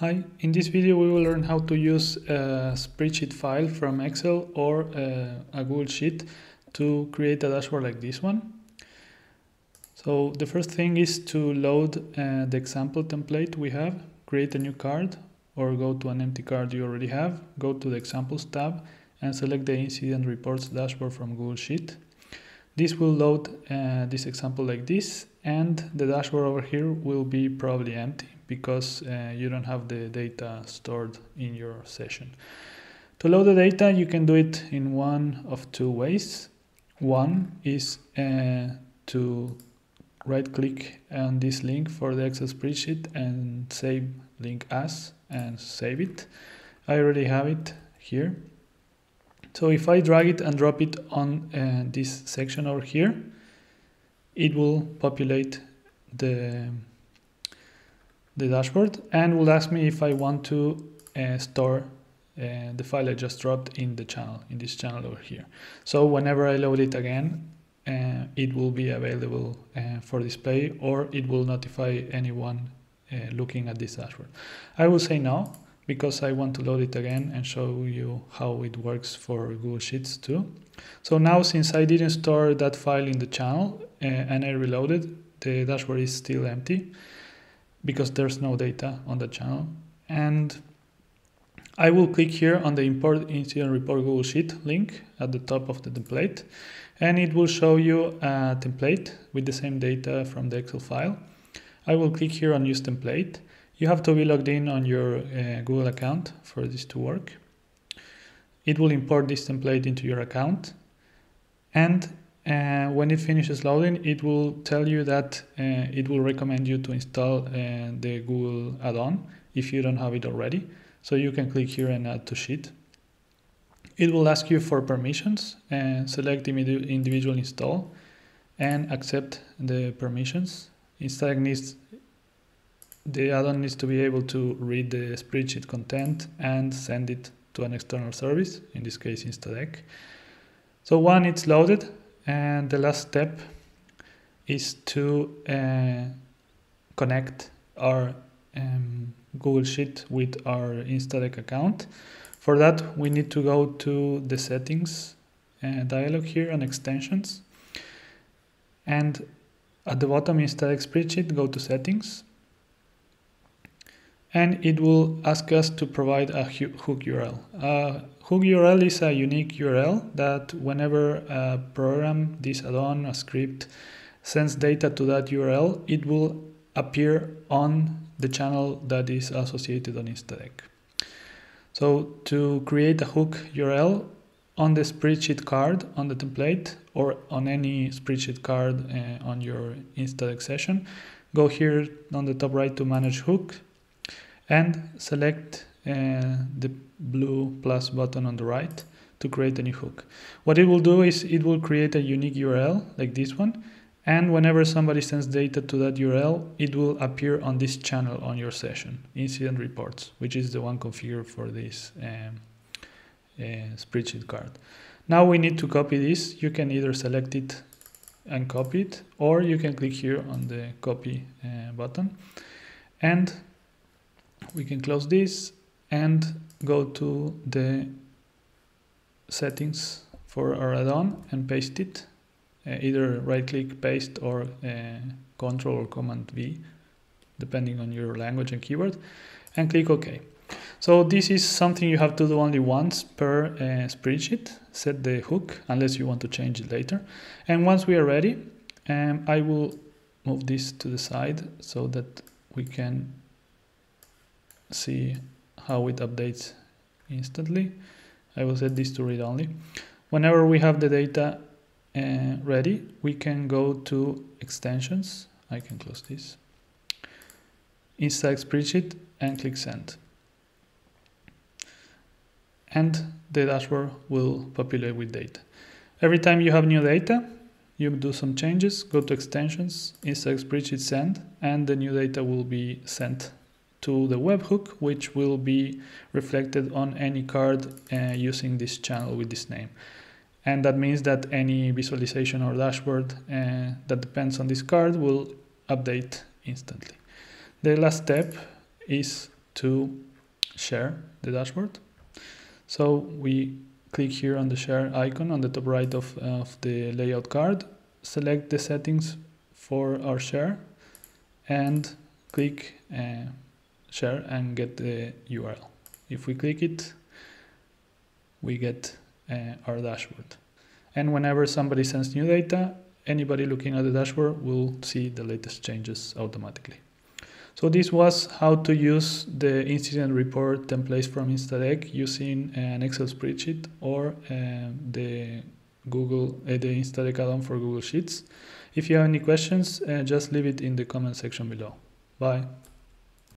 Hi, in this video we will learn how to use a spreadsheet file from Excel or a, a Google Sheet to create a dashboard like this one. So the first thing is to load uh, the example template we have, create a new card or go to an empty card you already have, go to the examples tab and select the incident reports dashboard from Google Sheet. This will load uh, this example like this and the dashboard over here will be probably empty because uh, you don't have the data stored in your session. To load the data, you can do it in one of two ways. One is uh, to right click on this link for the Excel spreadsheet and save link as and save it. I already have it here. So if I drag it and drop it on uh, this section over here, it will populate the the dashboard and will ask me if I want to uh, store uh, the file I just dropped in the channel, in this channel over here. So whenever I load it again, uh, it will be available uh, for display or it will notify anyone uh, looking at this dashboard. I will say no because I want to load it again and show you how it works for Google Sheets too. So now since I didn't store that file in the channel uh, and I reloaded, the dashboard is still empty because there's no data on the channel. And I will click here on the import incident report Google Sheet link at the top of the template and it will show you a template with the same data from the Excel file. I will click here on use template. You have to be logged in on your uh, Google account for this to work. It will import this template into your account and uh, when it finishes loading, it will tell you that uh, it will recommend you to install uh, the Google add-on if you don't have it already. So you can click here and add to sheet. It will ask you for permissions and select individual install and accept the permissions. Instadeq needs the add-on needs to be able to read the spreadsheet content and send it to an external service, in this case Instadeq. So one, it's loaded, and the last step is to uh, connect our um, Google Sheet with our Instadeq account. For that, we need to go to the settings uh, dialog here on extensions. And at the bottom Instadeq spreadsheet, go to settings. And it will ask us to provide a hook URL. Uh, Hook URL is a unique URL that whenever a program, this add-on, a script, sends data to that URL, it will appear on the channel that is associated on Instadeq. So to create a hook URL on the spreadsheet card on the template or on any spreadsheet card uh, on your Instadeq session, go here on the top right to manage hook and select uh, the blue plus button on the right to create a new hook. What it will do is it will create a unique URL like this one and whenever somebody sends data to that URL, it will appear on this channel on your session, incident reports, which is the one configured for this um, uh, spreadsheet card. Now we need to copy this. You can either select it and copy it, or you can click here on the copy uh, button. And we can close this and go to the settings for our add-on and paste it uh, either right click paste or uh, control or command V depending on your language and keyword and click OK. So this is something you have to do only once per uh, spreadsheet. Set the hook unless you want to change it later. And once we are ready, um, I will move this to the side so that we can see how it updates instantly. I will set this to read only. Whenever we have the data uh, ready, we can go to extensions. I can close this. Inside spreadsheet and click send. And the dashboard will populate with data. Every time you have new data, you do some changes, go to extensions, inside spreadsheet send, and the new data will be sent to the webhook, which will be reflected on any card uh, using this channel with this name. And that means that any visualization or dashboard uh, that depends on this card will update instantly. The last step is to share the dashboard. So we click here on the share icon on the top right of, of the layout card, select the settings for our share and click uh, share and get the URL. If we click it, we get uh, our dashboard. And whenever somebody sends new data, anybody looking at the dashboard will see the latest changes automatically. So this was how to use the incident report templates from Instadeq using an Excel spreadsheet or uh, the Google uh, the Instadeq add-on for Google Sheets. If you have any questions, uh, just leave it in the comment section below. Bye.